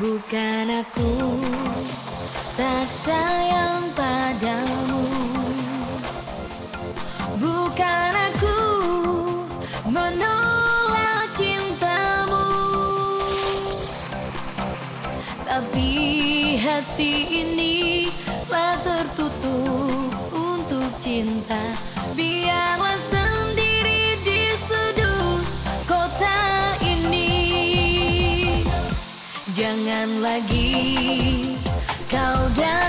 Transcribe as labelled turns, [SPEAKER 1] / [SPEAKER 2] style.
[SPEAKER 1] Bukan aku tak sayang padamu. Bukan aku menolak cintamu. Tapi hati ini telah tertutup untuk cinta Jangan lagi kau datang